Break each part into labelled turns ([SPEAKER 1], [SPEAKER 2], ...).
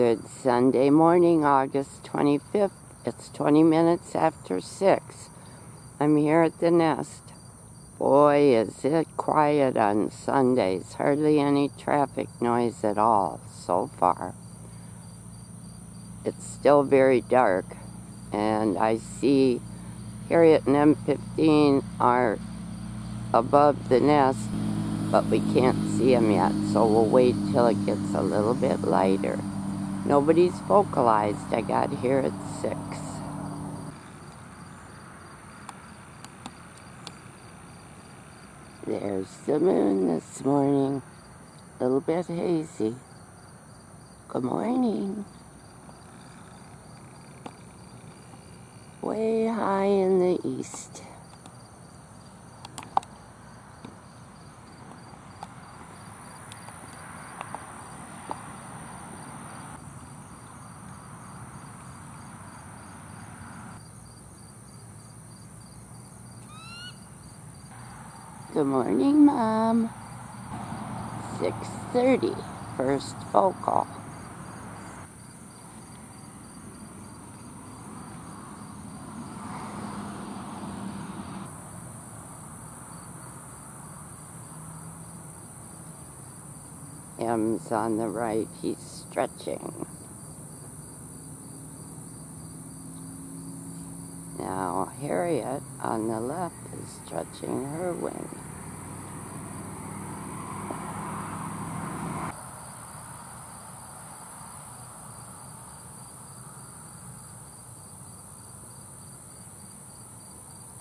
[SPEAKER 1] Good Sunday morning, August 25th. It's 20 minutes after 6. I'm here at the nest. Boy, is it quiet on Sundays. Hardly any traffic noise at all so far. It's still very dark, and I see Harriet and M15 are above the nest, but we can't see them yet, so we'll wait till it gets a little bit lighter. Nobody's vocalized. I got here at 6. There's the moon this morning. A little bit hazy. Good morning. Way high in the east. Good morning, Mom. 6.30, first phone call. M's on the right, he's stretching. Now, Harriet on the left is stretching her wing.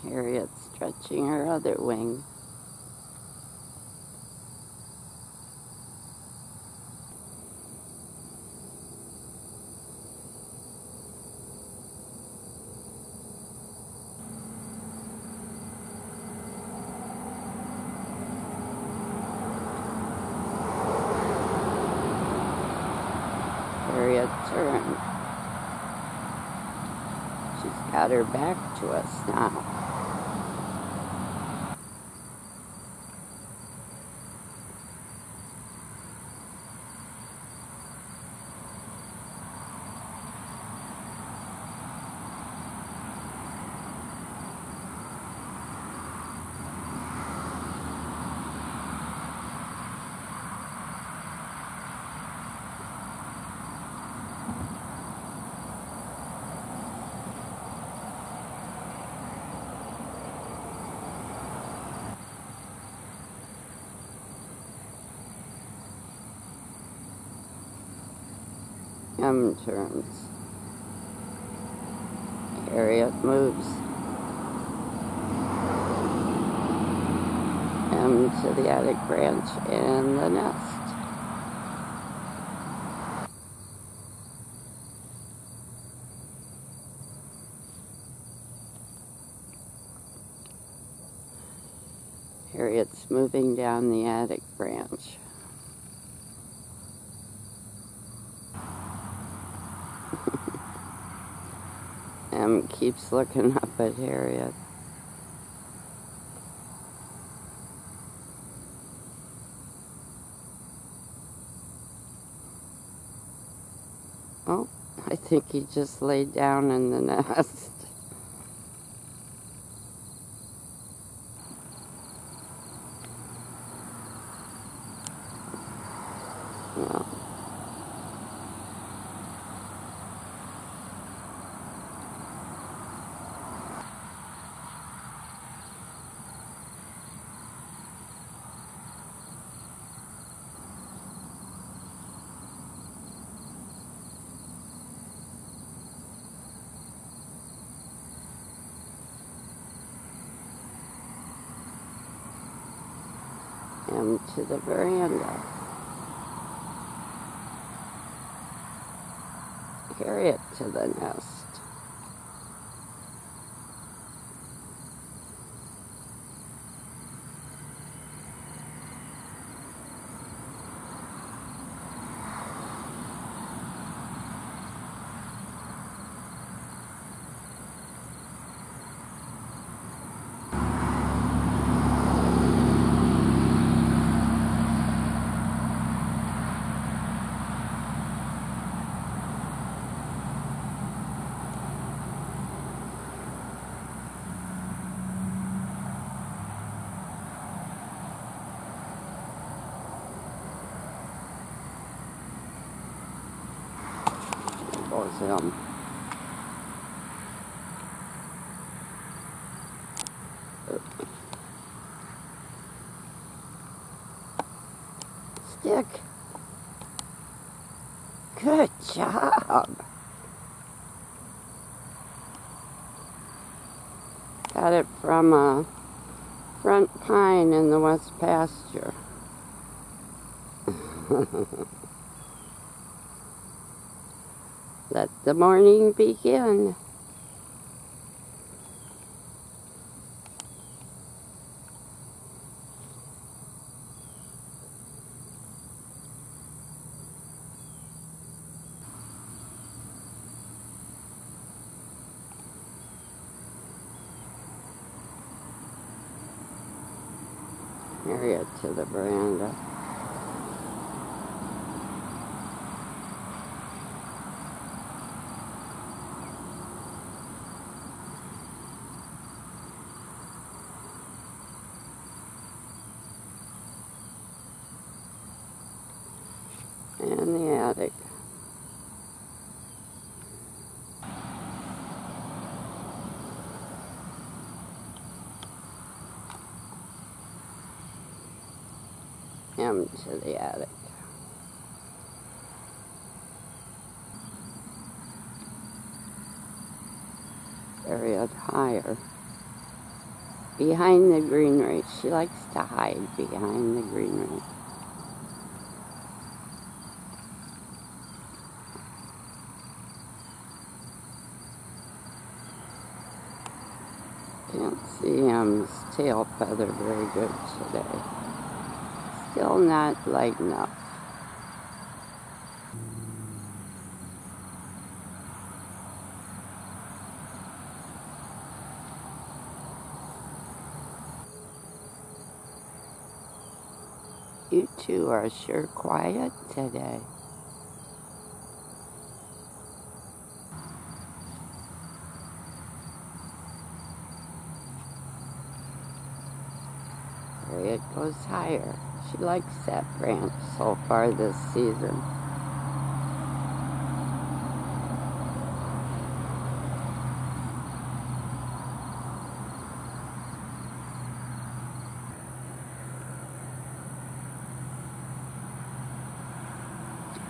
[SPEAKER 1] Harriet stretching her other wing. Harriet turned. She's got her back to us now. M turns. Harriet moves. M to the attic branch and the nest. Harriet's moving down the attic branch. M keeps looking up at Harriet. Oh, I think he just laid down in the nest. To the veranda. Carry it to the nest. Goes him. Stick. Good job. Got it from a front pine in the west pasture. Let the morning begin. Harriet to the veranda. And the attic. Into the attic. Harriet higher. Behind the greenery. She likes to hide behind the greenery. Can't tail feather very good today still not light enough. You two are sure quiet today. It goes higher. She likes that branch so far this season.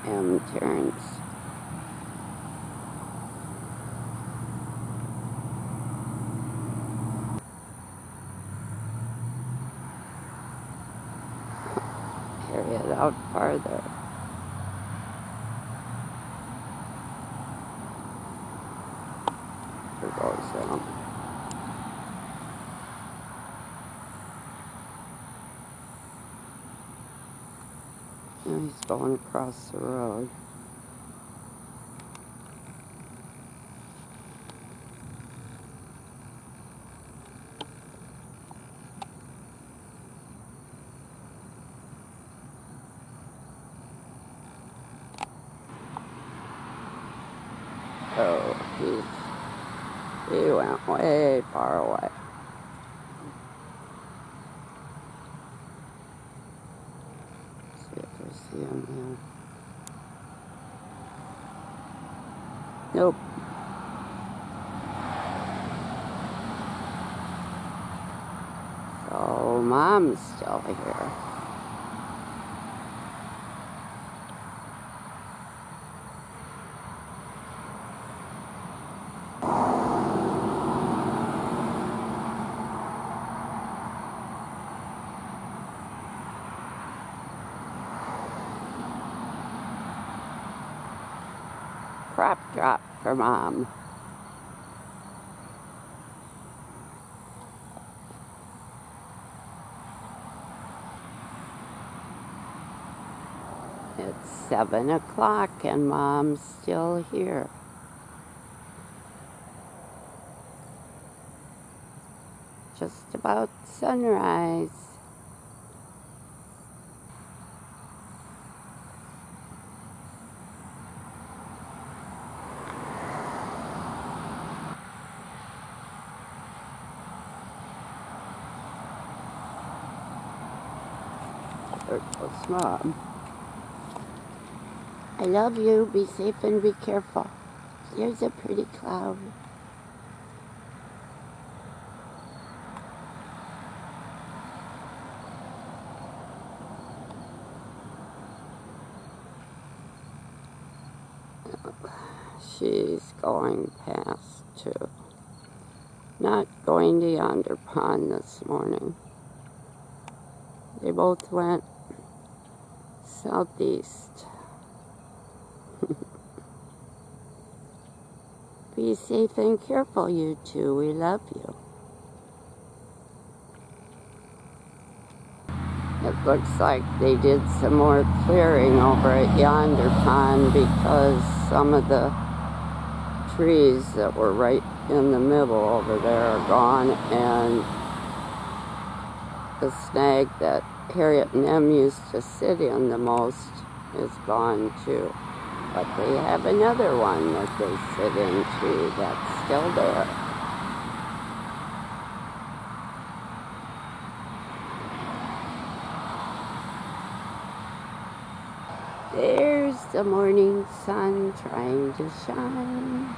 [SPEAKER 1] M Terrence. carry it out farther. And he's going across the road. Oh, he went way far away. See if I see him here. Nope. So mom's still here. crop drop for mom. It's seven o'clock and mom's still here. Just about sunrise. There goes mom. I love you. Be safe and be careful. Here's a pretty cloud. She's going past too. Not going to yonder pond this morning. They both went southeast. Be safe and careful, you two. We love you. It looks like they did some more clearing over at yonder pond because some of the trees that were right in the middle over there are gone and the snag that Harriet and them used to sit in the most is gone too. But they have another one that they sit into that's still there. There's the morning sun trying to shine.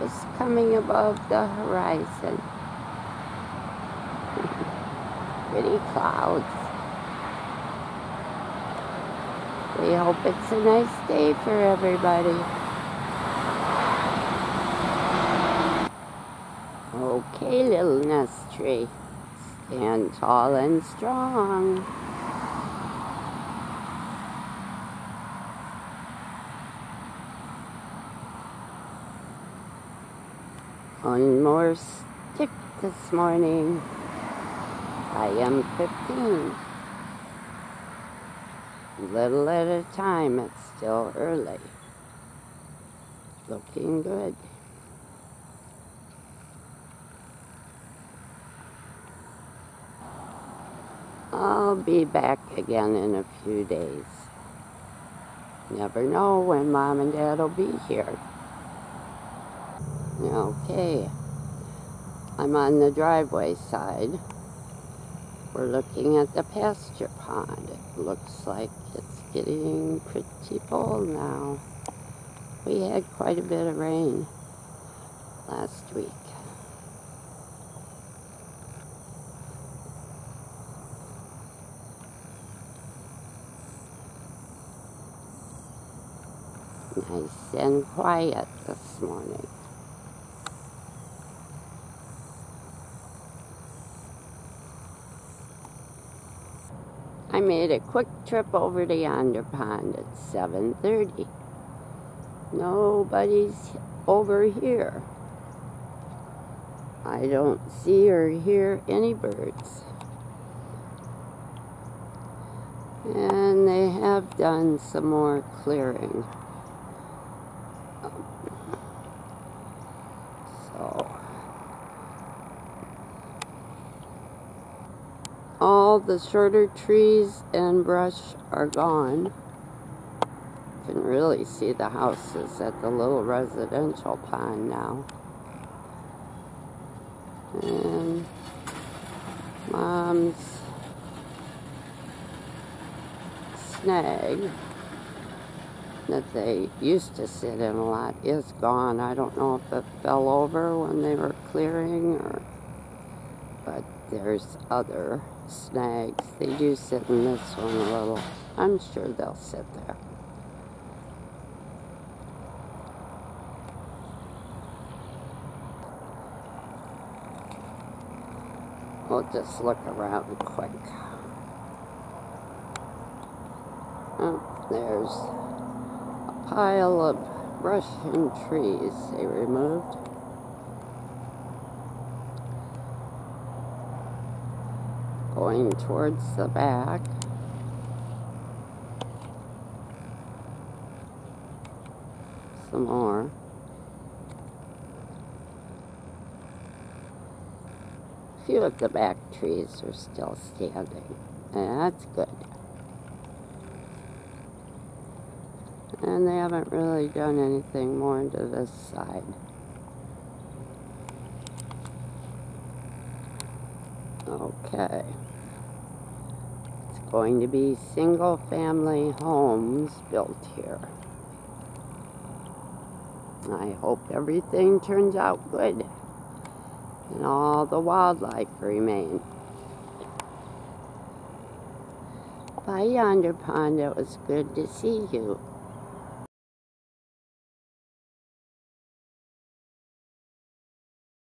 [SPEAKER 1] Just coming above the horizon. Pretty clouds. We hope it's a nice day for everybody. Okay, little nest tree. Stand tall and strong. One more stick this morning. I am 15. Little at a time, it's still early. Looking good. I'll be back again in a few days. Never know when mom and dad will be here. Okay, I'm on the driveway side. We're looking at the pasture pond. It looks like it's getting pretty full now. We had quite a bit of rain last week. Nice and quiet this morning. I made a quick trip over to yonder pond at 7.30. Nobody's over here. I don't see or hear any birds. And they have done some more clearing. So, all the shorter trees and brush are gone. You can really see the houses at the little residential pond now. And mom's snag that they used to sit in a lot is gone. I don't know if it fell over when they were clearing or but there's other snags. They do sit in this one a little. I'm sure they'll sit there. We'll just look around quick. Oh, there's a pile of brush and trees they removed. Going towards the back. Some more. A few of the back trees are still standing, and that's good. And they haven't really done anything more into this side. Okay. It's going to be single family homes built here. I hope everything turns out good and all the wildlife remain. Bye, Yonder Pond. It was good to see you.